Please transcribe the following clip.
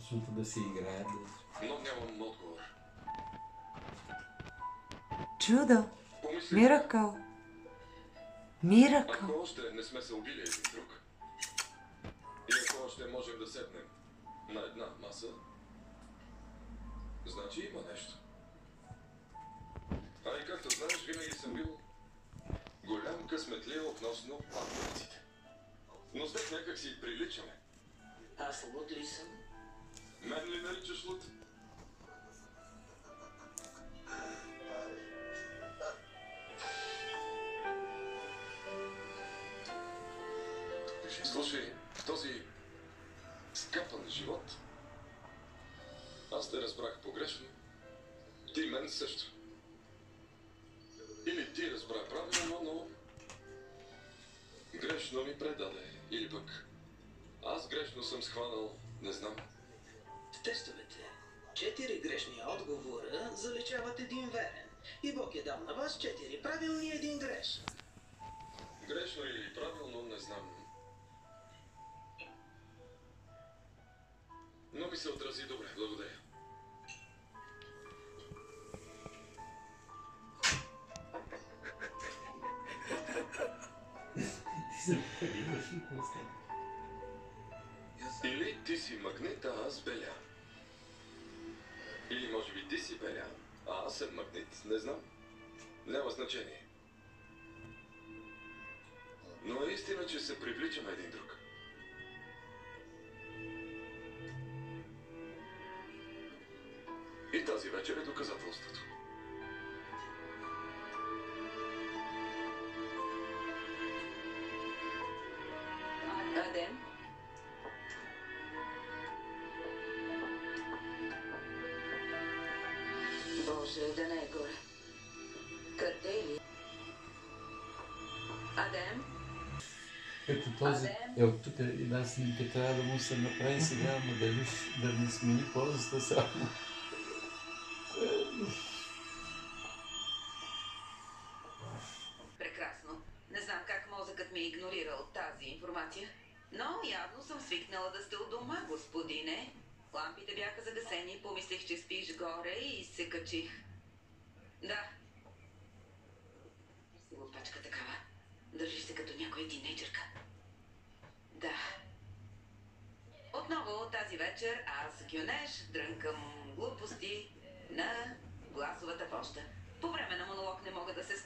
Си играят. Да... Но нямам отговор. Чудо! Миракъл! Миракъл! ако още не сме се убили един друг, и ако още можем да седнем на една маса, значи има нещо. А и както знаеш, винаги съм бил голям късметлия относно паметниците. Но с теб някак си приличаме. Аз луд ли съм? Мен ли наричаш луд? Слушай, в този скапан живот, аз те разбрах погрешно. Ти мен също. Или ти разбра правилно, но грешно ми предаде. Или пък аз грешно съм схванал, не знам. Тестовете четири грешни отговора заличават един верен. И Бог е дал на вас четири правилни и един грешен. Грешно или правилно, не знам. Но ми се отрази добре, благодаря. Или ти си магнит, а аз беля. Или може би ти си беля, а аз съм магнит, не знам. Няма значение. Но е истина, че се привличаме един друг. И тази вечер е доказателството. Адем? Боже, да не е горе. Къде ли? Адем? Ето този е от тук една снимка трябва да му се направи сега, ама дали да не смени позата само. Прекрасно. Не знам как мозъкът ми е игнорирал тази информация. Но явно съм свикнала да сте у дома, господине. Лампите бяха загасени, помислих, че спиш горе и се качих. Да. Глупачка такава. Държи се като някоя тинейджърка. Да. Отново тази вечер аз гюнеш дрънкам глупости на гласовата поща. По време на монолог не мога да се